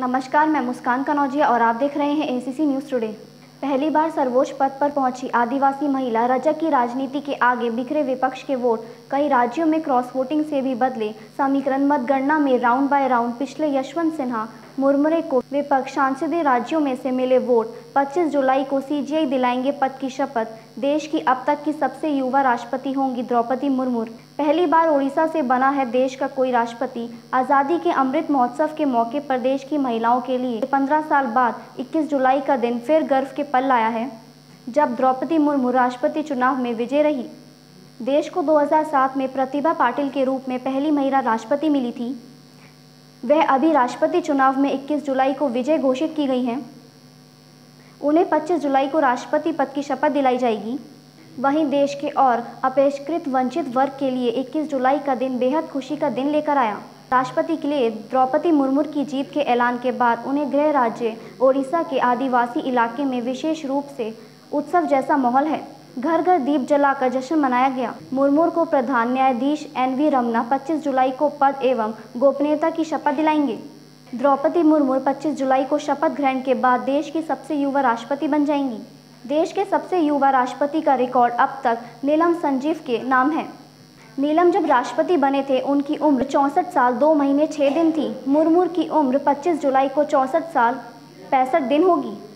नमस्कार, मैं मुस्कान कनौजिया और आप देख रहे हैं एनसीसी न्यूज़ टुडे पहली बार सर्वोच्च पद पर पहुँची आदिवासी महिला, रजक की राजनीति के आगे बिखरे विपक्ष के वोट, कई राज्यों में क्रॉस वोटिंग से भी बदले, समीकरण मतगणना में राउंड बाय राउंड पिछले यशवंत सिन्हा मुरमुरे को विपक्ष सांसदीय राज्यों में से मिले वोट। 25 जुलाई को सीजीआई दिलाएँगे पद की शपथ। देश की अब तक की सबसे युवा राष्ट्रपति होंगी द्रौपदी मुर्मू। पहली बार ओडिशा से बना है देश का कोई राष्ट्रपति। आज़ादी के अमृत महोत्सव के मौके पर देश की महिलाओं के लिए 15 साल बाद 21 जुलाई का दिन फिर गर्व के पल लाया है। जब द्रौपदी मुर्मू राष्ट्रपति चुनाव में विजय रही, देश को 2007 में प्रतिभा पाटिल के रूप में पहली महिला राष्ट्रपति मिली थी। वह अभी राष्ट्रपति चुनाव में 21 जुलाई को विजय घोषित की गई हैं। उन्हें 25 जुलाई को राष्ट्रपति पद की शपथ दिलाई जाएगी। वहीं देश के और अपेक्षकृत वंचित वर्ग के लिए 21 जुलाई का दिन बेहद खुशी का दिन लेकर आया। राष्ट्रपति के लिए द्रौपदी मुर्मू की जीत के ऐलान के बाद उन्हें गृह राज्य ओडिशा के आदिवासी इलाके में विशेष रूप से उत्सव जैसा माहौल है। घर घर दीप जलाकर जश्न मनाया गया। मुर्मू को प्रधान न्यायाधीश एन वी रमना 25 जुलाई को पद एवं गोपनीयता की शपथ दिलाएँगे। द्रौपदी मुर्मू 25 जुलाई को शपथ ग्रहण के बाद देश की सबसे युवा राष्ट्रपति बन जाएँगी। देश के सबसे युवा राष्ट्रपति का रिकॉर्ड अब तक नीलम संजीव के नाम है। नीलम जब राष्ट्रपति बने थे, उनकी उम्र चौंसठ साल दो महीने छः दिन थी। मुर्मू की उम्र 25 जुलाई को चौंसठ साल पैंसठ दिन होगी।